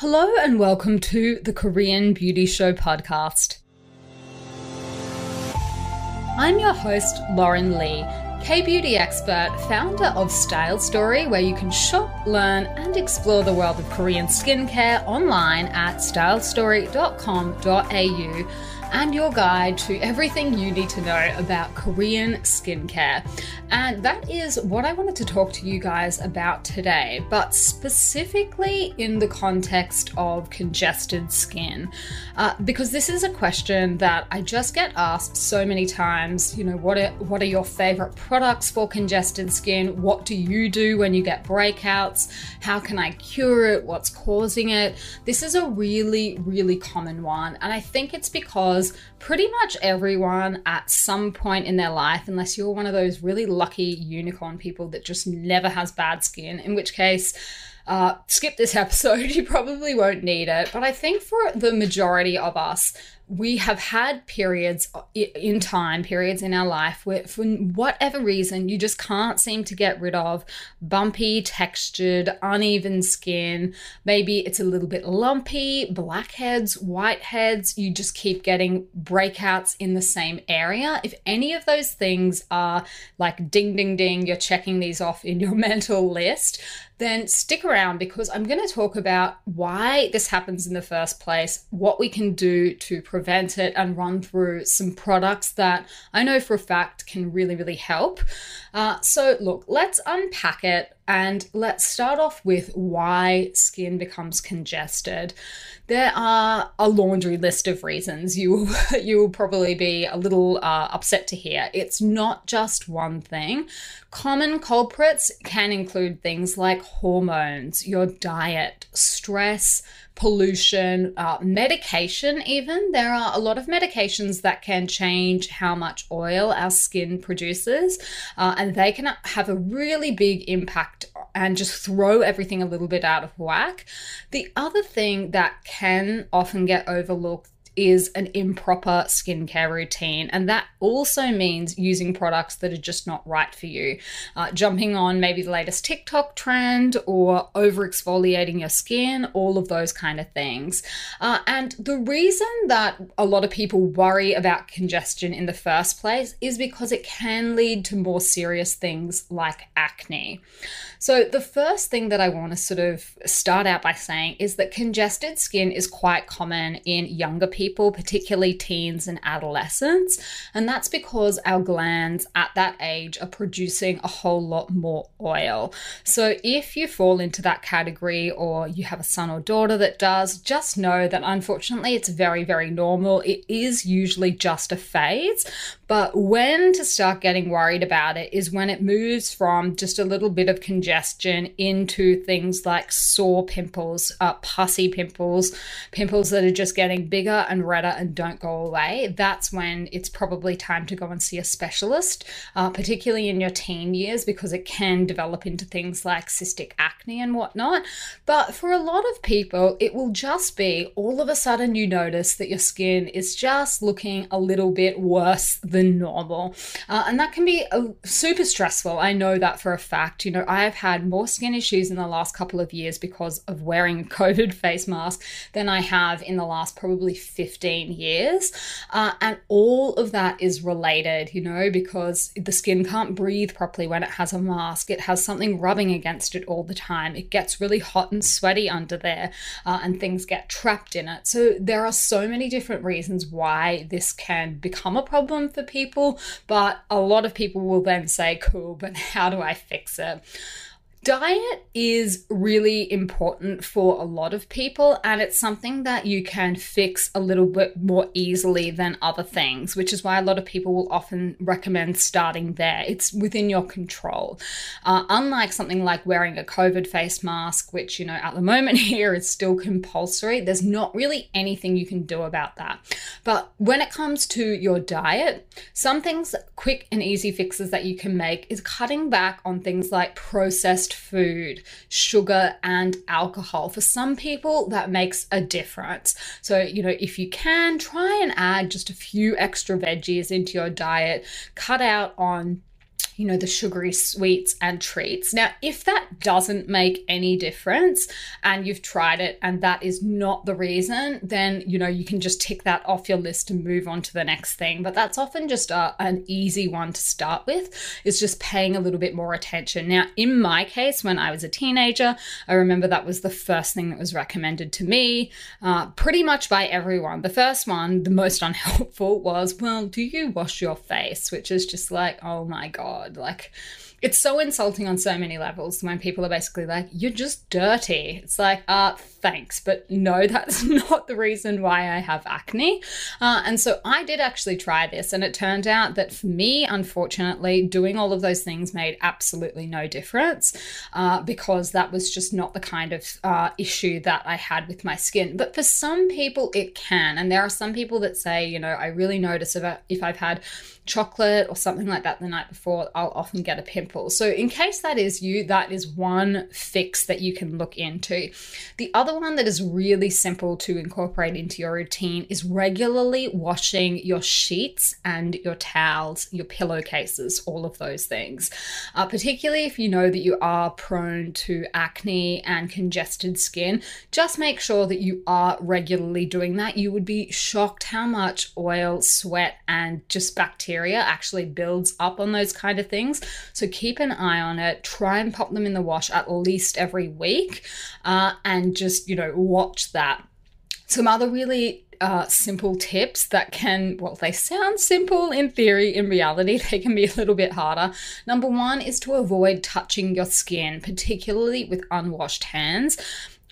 Hello and welcome to the Korean Beauty Show podcast. I'm your host, Lauren Lee, K beauty expert, founder of Style Story, where you can shop, learn, and explore the world of Korean skincare online at stylestory.com.au and your guide to everything you need to know about Korean skincare. And that is what I wanted to talk to you guys about today, but specifically in the context of congested skin. Uh, because this is a question that I just get asked so many times. You know, what are, what are your favorite products for congested skin? What do you do when you get breakouts? How can I cure it? What's causing it? This is a really, really common one. And I think it's because pretty much everyone at some point in their life, unless you're one of those really lucky unicorn people that just never has bad skin, in which case, uh, skip this episode. You probably won't need it. But I think for the majority of us, we have had periods uh, in time, periods in our life where, for whatever reason, you just can't seem to get rid of bumpy, textured, uneven skin. Maybe it's a little bit lumpy, blackheads, whiteheads. You just keep getting breakouts in the same area. If any of those things are like ding, ding, ding, you're checking these off in your mental list, then stick around because I'm going to talk about why this happens in the first place, what we can do to prevent it, and run through some products that I know for a fact can really, really help. Uh, so, look, let's unpack it and let's start off with why skin becomes congested. There are a laundry list of reasons. You you will probably be a little uh, upset to hear. It's not just one thing. Common culprits can include things like hormones, your diet, stress, pollution, uh, medication, even. There are a lot of medications that can change how much oil our skin produces, uh, and they can have a really big impact and just throw everything a little bit out of whack. The other thing that can often get overlooked is an improper skincare routine. And that also means using products that are just not right for you. Uh, jumping on maybe the latest TikTok trend or over exfoliating your skin, all of those kind of things. Uh, and the reason that a lot of people worry about congestion in the first place is because it can lead to more serious things like acne. So, the first thing that I want to sort of start out by saying is that congested skin is quite common in younger people, particularly teens and adolescents. And that's because our glands at that age are producing a whole lot more oil. So, if you fall into that category or you have a son or daughter that does, just know that unfortunately it's very, very normal. It is usually just a phase, but when to start getting worried about it is when it moves from just a little bit of congestion into things like sore pimples, uh, pussy pimples, pimples that are just getting bigger and redder and don't go away. That's when it's probably time to go and see a specialist, uh, particularly in your teen years, because it can develop into things like cystic acne and whatnot. But for a lot of people, it will just be all of a sudden you notice that your skin is just looking a little bit worse than than normal. Uh, and that can be uh, super stressful. I know that for a fact. You know, I have had more skin issues in the last couple of years because of wearing a COVID face mask than I have in the last probably 15 years. Uh, and all of that is related, you know, because the skin can't breathe properly when it has a mask. It has something rubbing against it all the time. It gets really hot and sweaty under there, uh, and things get trapped in it. So there are so many different reasons why this can become a problem for people, but a lot of people will then say, cool, but how do I fix it? Diet is really important for a lot of people, and it's something that you can fix a little bit more easily than other things, which is why a lot of people will often recommend starting there. It's within your control. Uh, unlike something like wearing a COVID face mask, which, you know, at the moment here is still compulsory, there's not really anything you can do about that. But when it comes to your diet, some things, quick and easy fixes that you can make is cutting back on things like processed processed food, sugar, and alcohol. For some people, that makes a difference. So, you know, if you can, try and add just a few extra veggies into your diet, cut out on you know, the sugary sweets and treats. Now, if that doesn't make any difference and you've tried it and that is not the reason, then, you know, you can just tick that off your list and move on to the next thing. But that's often just a, an easy one to start with, is just paying a little bit more attention. Now, in my case, when I was a teenager, I remember that was the first thing that was recommended to me, uh, pretty much by everyone. The first one, the most unhelpful, was, well, do you wash your face? Which is just like, oh my God God. Like, it's so insulting on so many levels when people are basically like, you're just dirty. It's like, uh, thanks, but no, that's not the reason why I have acne. Uh, and so I did actually try this, and it turned out that for me, unfortunately, doing all of those things made absolutely no difference uh, because that was just not the kind of uh, issue that I had with my skin. But for some people, it can. And there are some people that say, you know, I really notice if, I, if I've had chocolate or something like that the night before, I'll often get a pimple. So, in case that is you, that is one fix that you can look into. The other one that is really simple to incorporate into your routine is regularly washing your sheets and your towels, your pillowcases, all of those things. Uh, particularly if you know that you are prone to acne and congested skin, just make sure that you are regularly doing that. You would be shocked how much oil, sweat, and just bacteria bacteria actually builds up on those kind of things. So keep an eye on it. Try and pop them in the wash at least every week uh, and just, you know, watch that. Some other really uh, simple tips that can, well, they sound simple in theory. In reality, they can be a little bit harder. Number one is to avoid touching your skin, particularly with unwashed hands.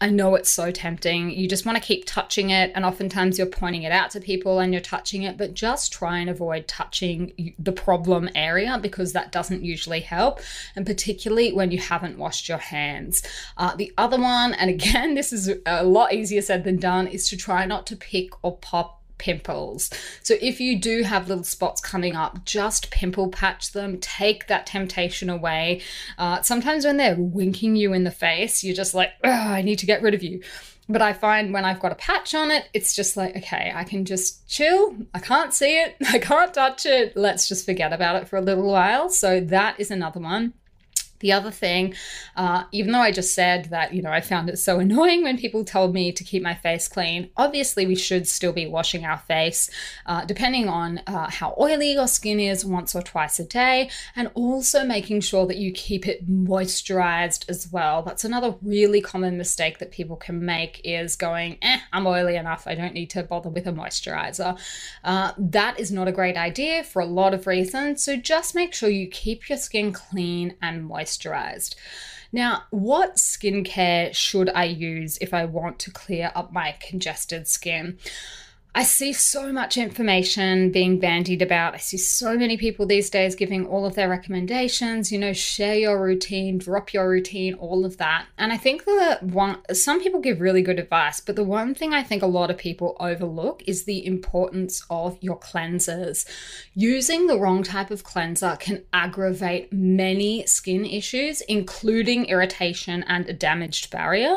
I know it's so tempting. You just want to keep touching it, and oftentimes you're pointing it out to people and you're touching it, but just try and avoid touching the problem area because that doesn't usually help, and particularly when you haven't washed your hands. Uh, the other one, and again, this is a lot easier said than done, is to try not to pick or pop pimples. So if you do have little spots coming up, just pimple patch them, take that temptation away. Uh, sometimes when they're winking you in the face, you're just like, I need to get rid of you. But I find when I've got a patch on it, it's just like, okay, I can just chill. I can't see it. I can't touch it. Let's just forget about it for a little while. So that is another one. The other thing, uh, even though I just said that, you know, I found it so annoying when people told me to keep my face clean, obviously we should still be washing our face, uh, depending on uh, how oily your skin is, once or twice a day, and also making sure that you keep it moisturized as well. That's another really common mistake that people can make is going, eh, I'm oily enough, I don't need to bother with a moisturizer. Uh, that is not a great idea for a lot of reasons, so just make sure you keep your skin clean and moisturized moisturized. Now, what skincare should I use if I want to clear up my congested skin? I see so much information being bandied about. I see so many people these days giving all of their recommendations, you know, share your routine, drop your routine, all of that. And I think that one some people give really good advice, but the one thing I think a lot of people overlook is the importance of your cleansers. Using the wrong type of cleanser can aggravate many skin issues, including irritation and a damaged barrier.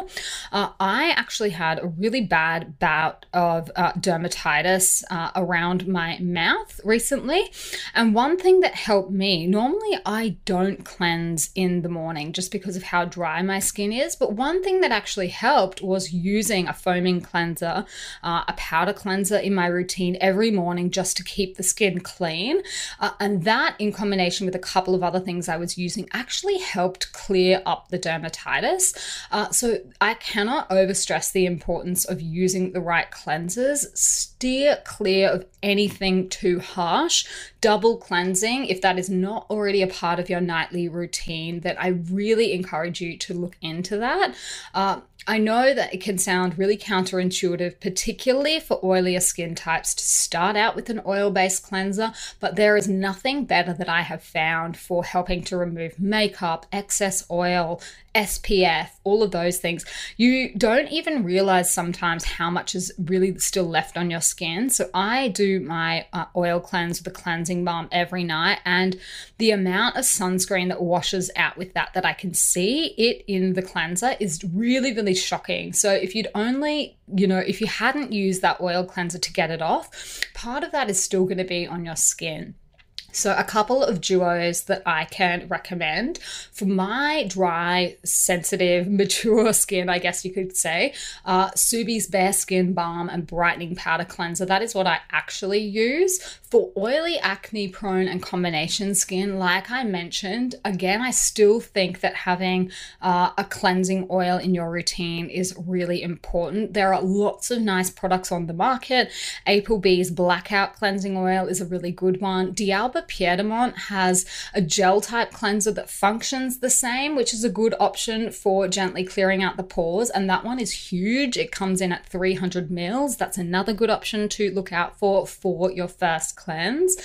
Uh, I actually had a really bad bout of uh, dermatitis dermatitis uh, around my mouth recently. And one thing that helped me, normally I don't cleanse in the morning just because of how dry my skin is. But one thing that actually helped was using a foaming cleanser, uh, a powder cleanser in my routine every morning just to keep the skin clean. Uh, and that, in combination with a couple of other things I was using, actually helped clear up the dermatitis. Uh, so I cannot overstress the importance of using the right cleansers steer clear of anything too harsh. Double cleansing, if that is not already a part of your nightly routine, that I really encourage you to look into that. Uh, I know that it can sound really counterintuitive, particularly for oilier skin types, to start out with an oil based cleanser, but there is nothing better that I have found for helping to remove makeup, excess oil, SPF, all of those things. You don't even realize sometimes how much is really still left on your skin. So I do my uh, oil cleanse with a cleansing balm every night, and the amount of sunscreen that washes out with that that I can see it in the cleanser is really, really shocking. So if you'd only, you know, if you hadn't used that oil cleanser to get it off, part of that is still going to be on your skin. So, a couple of duos that I can recommend for my dry, sensitive, mature skin, I guess you could say, are Subi's Bare Skin Balm and Brightening Powder Cleanser. That is what I actually use. For oily, acne prone, and combination skin, like I mentioned, again, I still think that having uh, a cleansing oil in your routine is really important. There are lots of nice products on the market. Apelbee's Blackout Cleansing Oil is a really good one. D'Alba Piedmont has a gel type cleanser that functions the same, which is a good option for gently clearing out the pores. And that one is huge. It comes in at 300 mils. That's another good option to look out for for your first cleanse.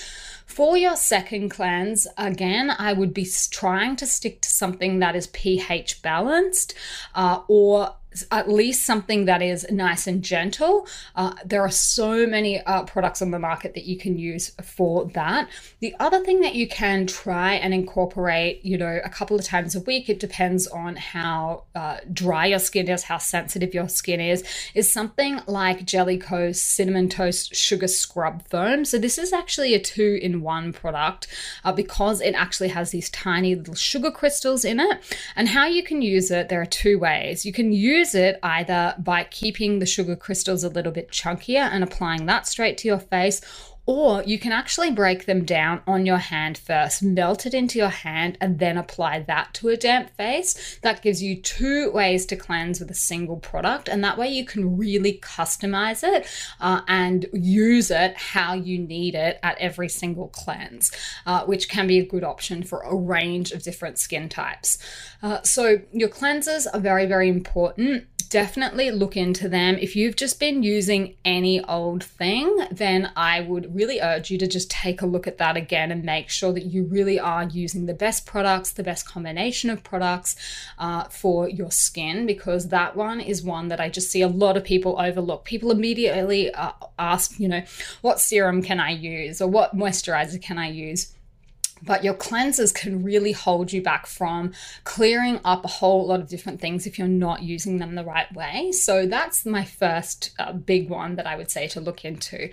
For your second cleanse, again, I would be trying to stick to something that is pH balanced uh, or at least something that is nice and gentle. Uh, there are so many uh, products on the market that you can use for that. The other thing that you can try and incorporate, you know, a couple of times a week, it depends on how uh, dry your skin is, how sensitive your skin is, is something like Jelly Ko's Cinnamon Toast Sugar Scrub Foam. So this is actually a two in one product uh, because it actually has these tiny little sugar crystals in it. And how you can use it, there are two ways. You can use it either by keeping the sugar crystals a little bit chunkier and applying that straight to your face, or you can actually break them down on your hand first, melt it into your hand, and then apply that to a damp face. That gives you two ways to cleanse with a single product, and that way you can really customize it uh, and use it how you need it at every single cleanse, uh, which can be a good option for a range of different skin types. Uh, so, your cleansers are very, very important definitely look into them. If you've just been using any old thing, then I would really urge you to just take a look at that again and make sure that you really are using the best products, the best combination of products uh, for your skin, because that one is one that I just see a lot of people overlook. People immediately uh, ask, you know, what serum can I use or what moisturizer can I use? But your cleansers can really hold you back from clearing up a whole lot of different things if you're not using them the right way. So that's my first uh, big one that I would say to look into.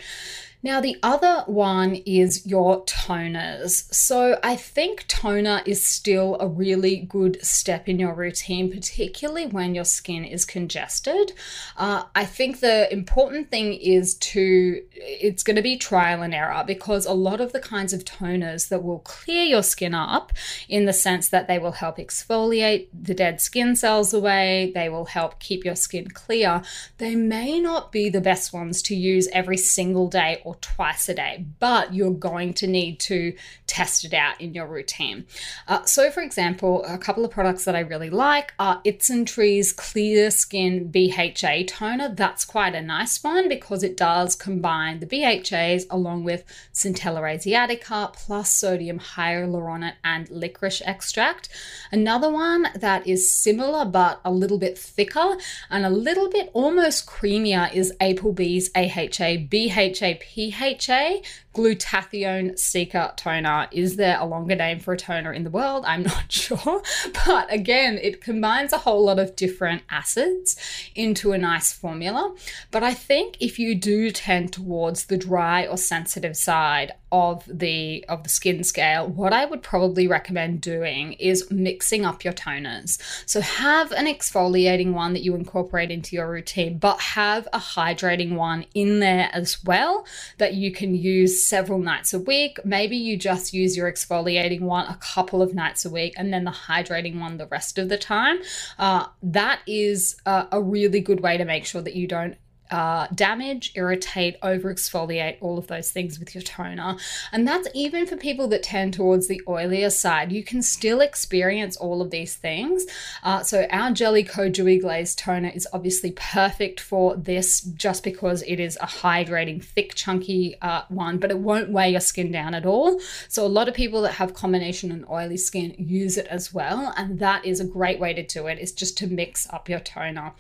Now, the other one is your toners. So, I think toner is still a really good step in your routine, particularly when your skin is congested. Uh, I think the important thing is to, it's going to be trial and error because a lot of the kinds of toners that will clear your skin up in the sense that they will help exfoliate the dead skin cells away, they will help keep your skin clear, they may not be the best ones to use every single day or twice a day, but you're going to need to test it out in your routine. Uh, so, for example, a couple of products that I really like are It's Tree's Clear Skin BHA Toner. That's quite a nice one because it does combine the BHAs along with Centella asiatica plus sodium hyaluronate and licorice extract. Another one that is similar but a little bit thicker and a little bit almost creamier is Apelbee's AHA BHA PHA glutathione seeker toner. Is there a longer name for a toner in the world? I'm not sure. But again, it combines a whole lot of different acids into a nice formula. But I think if you do tend towards the dry or sensitive side of the of the skin scale, what I would probably recommend doing is mixing up your toners. So have an exfoliating one that you incorporate into your routine, but have a hydrating one in there as well that you can use several nights a week. Maybe you just use your exfoliating one a couple of nights a week and then the hydrating one the rest of the time. Uh, that is a, a really good way to make sure that you don't uh, damage, irritate, over exfoliate, all of those things with your toner. And that's even for people that tend towards the oilier side. You can still experience all of these things. Uh, so, our Jelly Ko Dewy Glaze toner is obviously perfect for this just because it is a hydrating, thick, chunky uh, one, but it won't weigh your skin down at all. So, a lot of people that have combination and oily skin use it as well. And that is a great way to do it, is just to mix up your toner.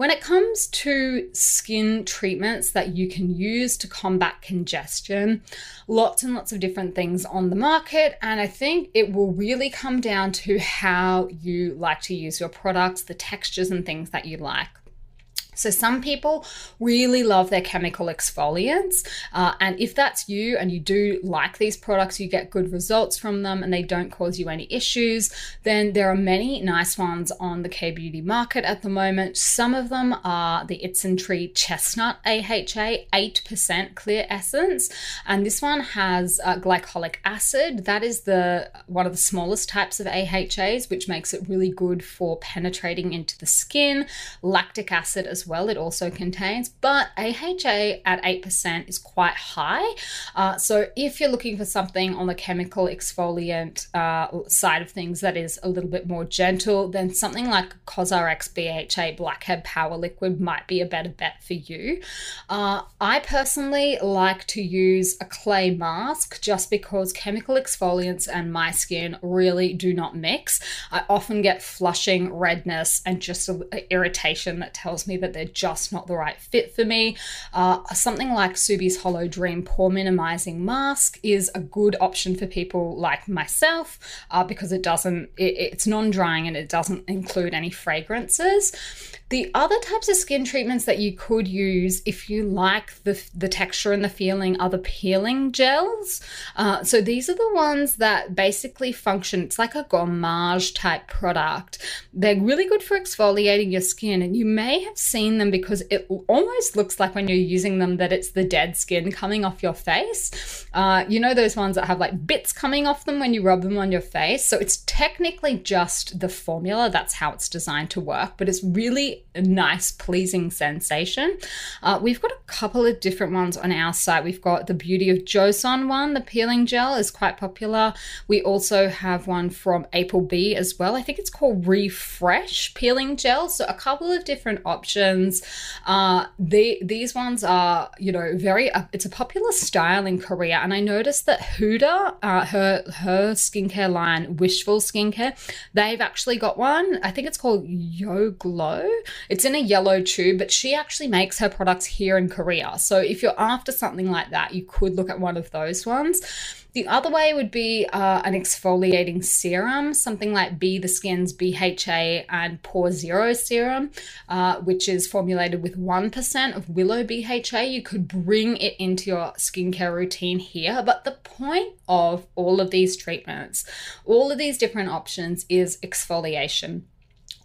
When it comes to skin treatments that you can use to combat congestion, lots and lots of different things on the market. And I think it will really come down to how you like to use your products, the textures and things that you like. So, some people really love their chemical exfoliants. Uh, and if that's you and you do like these products, you get good results from them and they don't cause you any issues, then there are many nice ones on the K Beauty market at the moment. Some of them are the Isntree Chestnut AHA 8% clear essence. And this one has uh, glycolic acid. That is the one of the smallest types of AHAs, which makes it really good for penetrating into the skin. Lactic acid as it also contains, but AHA at 8% is quite high. Uh, so if you're looking for something on the chemical exfoliant uh, side of things that is a little bit more gentle, then something like COSRX BHA Blackhead Power Liquid might be a better bet for you. Uh, I personally like to use a clay mask just because chemical exfoliants and my skin really do not mix. I often get flushing, redness, and just irritation that tells me that they're just not the right fit for me. Uh, something like Subi's Hollow Dream Pore Minimizing Mask is a good option for people like myself uh, because it doesn't, it, it's non drying and it doesn't include any fragrances. The other types of skin treatments that you could use if you like the, the texture and the feeling are the peeling gels. Uh, so these are the ones that basically function, it's like a gommage type product. They're really good for exfoliating your skin, and you may have seen them because it almost looks like when you're using them that it's the dead skin coming off your face. Uh, you know, those ones that have like bits coming off them when you rub them on your face. So it's technically just the formula, that's how it's designed to work, but it's really a nice, pleasing sensation. Uh, we've got a couple of different ones on our site. We've got the Beauty of Joseon one, the peeling gel is quite popular. We also have one from April B as well. I think it's called Refresh Peeling Gel. So a couple of different options. Uh, the, these ones are, you know, very, uh, it's a popular style in Korea. And I noticed that Huda, uh, her, her skincare line, Wishful Skincare, they've actually got one. I think it's called Yo Glow. It's in a yellow tube, but she actually makes her products here in Korea. So if you're after something like that, you could look at one of those ones. The other way would be uh, an exfoliating serum, something like Be the Skin's BHA and Pore Zero serum, uh, which is formulated with 1% of willow BHA. You could bring it into your skincare routine here. But the point of all of these treatments, all of these different options, is exfoliation.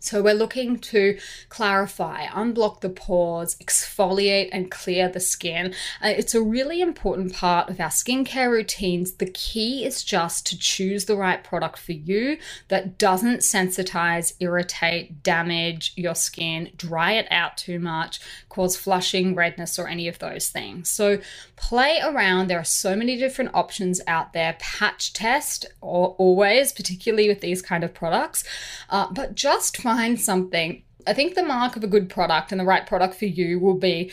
So we're looking to clarify, unblock the pores, exfoliate and clear the skin. Uh, it's a really important part of our skincare routines. The key is just to choose the right product for you that doesn't sensitize, irritate, damage your skin, dry it out too much, cause flushing, redness, or any of those things. So play around. There are so many different options out there. Patch test, or always, particularly with these kind of products, uh, but just find find something. I think the mark of a good product and the right product for you will be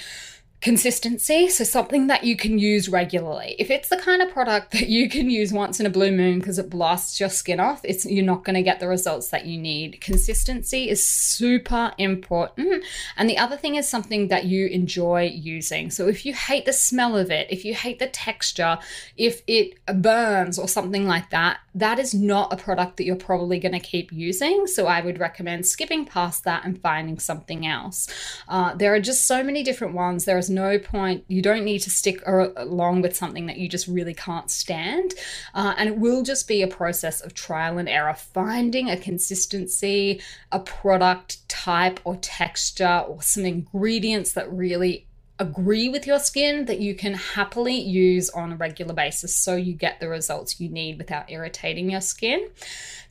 consistency. So, something that you can use regularly. If it's the kind of product that you can use once in a blue moon because it blasts your skin off, it's you're not going to get the results that you need. Consistency is super important. And the other thing is something that you enjoy using. So, if you hate the smell of it, if you hate the texture, if it burns or something like that, that is not a product that you're probably going to keep using. So, I would recommend skipping past that and finding something else. Uh, there are just so many different ones. There is no point, you don't need to stick along with something that you just really can't stand. Uh, and it will just be a process of trial and error, finding a consistency, a product type or texture, or some ingredients that really agree with your skin that you can happily use on a regular basis so you get the results you need without irritating your skin.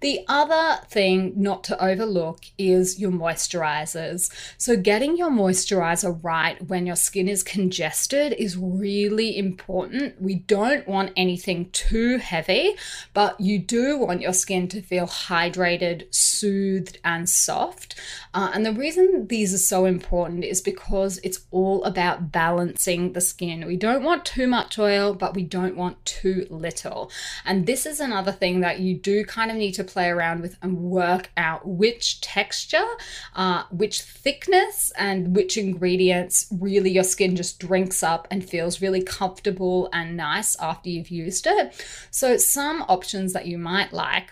The other thing not to overlook is your moisturizers. So, getting your moisturizer right when your skin is congested is really important. We don't want anything too heavy, but you do want your skin to feel hydrated, soothed, and soft. Uh, and the reason these are so important is because it's all about balancing the skin. We don't want too much oil, but we don't want too little. And this is another thing that you do kind of need to play around with and work out which texture, uh, which thickness, and which ingredients really your skin just drinks up and feels really comfortable and nice after you've used it. So, some options that you might like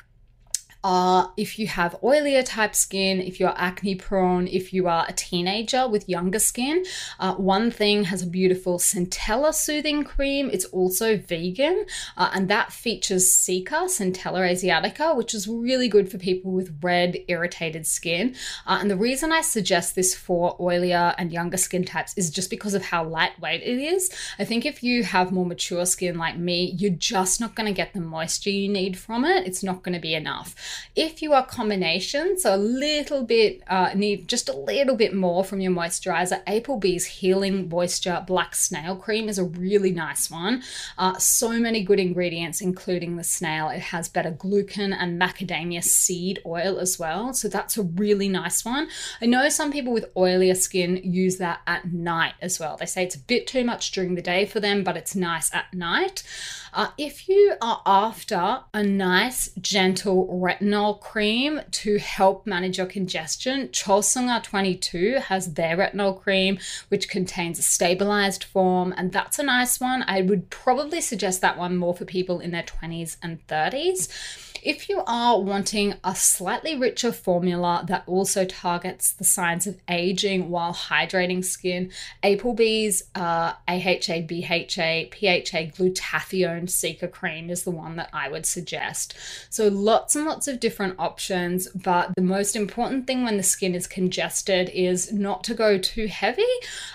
Uh, if you have oilier type skin, if you're acne prone, if you are a teenager with younger skin, uh, one thing has a beautiful centella soothing cream. It's also vegan uh, and that features Cica, centella asiatica, which is really good for people with red, irritated skin. Uh, and the reason I suggest this for oilier and younger skin types is just because of how lightweight it is. I think if you have more mature skin like me, you're just not going to get the moisture you need from it. It's not going to be enough. If you are combination, so a little bit, uh, need just a little bit more from your moisturizer, Apelbee's Healing Moisture Black Snail Cream is a really nice one. Uh, so many good ingredients, including the snail. It has beta glucan and macadamia seed oil as well. So that's a really nice one. I know some people with oilier skin use that at night as well. They say it's a bit too much during the day for them, but it's nice at night. Uh, if you are after a nice, gentle retinol cream to help manage your congestion, Chosungah 22 has their retinol cream, which contains a stabilized form, and that's a nice one. I would probably suggest that one more for people in their 20s and 30s. If you are wanting a slightly richer formula that also targets the signs of aging while hydrating skin, Apelbee's uh, AHA, BHA, PHA glutathione seeker cream is the one that I would suggest. So lots and lots of different options, but the most important thing when the skin is congested is not to go too heavy,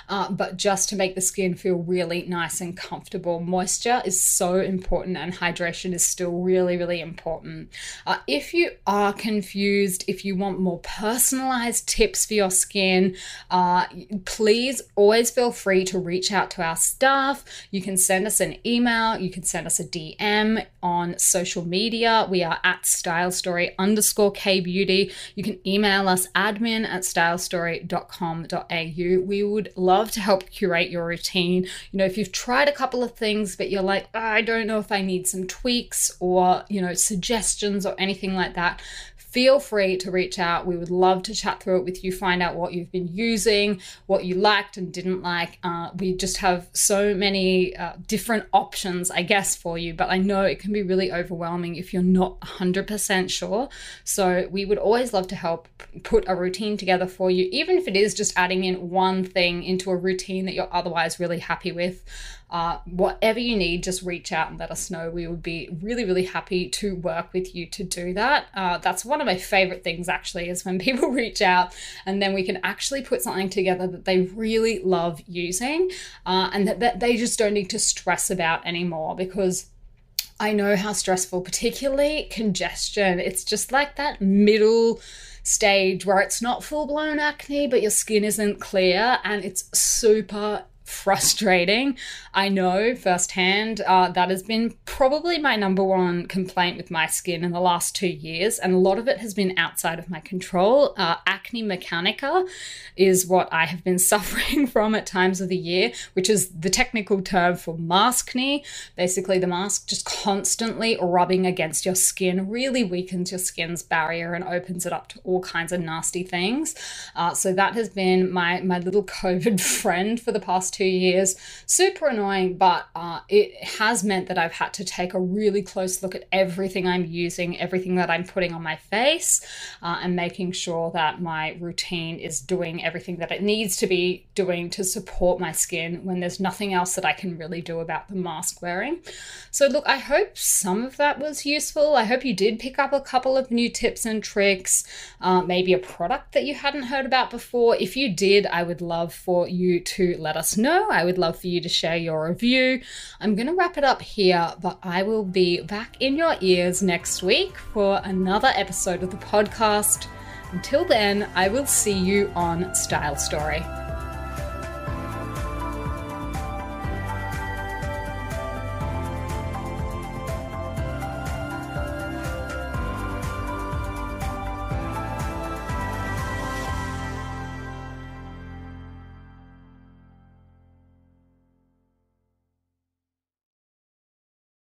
uh, but just to make the skin feel really nice and comfortable. Moisture is so important and hydration is still really, really important. Uh, if you are confused, if you want more personalized tips for your skin, uh, please always feel free to reach out to our staff. You can send us an email, you can send us a DM on social media. We are at stylestory underscore kbeauty. You can email us admin at stylestory.com.au. We would love to help curate your routine. You know, if you've tried a couple of things, but you're like, oh, I don't know if I need some tweaks or, you know, suggestions or anything like that, feel free to reach out. We would love to chat through it with you, find out what you've been using, what you liked and didn't like. Uh, we just have so many uh, different options, I guess, for you, but I know it can be really overwhelming if you're not 100% sure. So we would always love to help put a routine together for you, even if it is just adding in one thing into a routine that you're otherwise really happy with. Uh, whatever you need, just reach out and let us know. We would be really, really happy to work with you to do that. Uh, that's one of my favorite things, actually, is when people reach out and then we can actually put something together that they really love using uh, and that, that they just don't need to stress about anymore because. I know how stressful, particularly congestion. It's just like that middle stage where it's not full blown acne, but your skin isn't clear and it's super frustrating. I know firsthand uh, that has been probably my number one complaint with my skin in the last two years, and a lot of it has been outside of my control. Uh, acne mechanica is what I have been suffering from at times of the year, which is the technical term for maskne. Basically, the mask just constantly rubbing against your skin really weakens your skin's barrier and opens it up to all kinds of nasty things. Uh, so that has been my my little COVID friend for the past two years. Super annoying, but uh, it has meant that I've had to take a really close look at everything I'm using, everything that I'm putting on my face, uh, and making sure that my routine is doing everything that it needs to be doing to support my skin when there's nothing else that I can really do about the mask wearing. So, look, I hope some of that was useful. I hope you did pick up a couple of new tips and tricks, uh, maybe a product that you hadn't heard about before. If you did, I would love for you to let us know know. I would love for you to share your review. I'm going to wrap it up here, but I will be back in your ears next week for another episode of the podcast. Until then, I will see you on Style Story.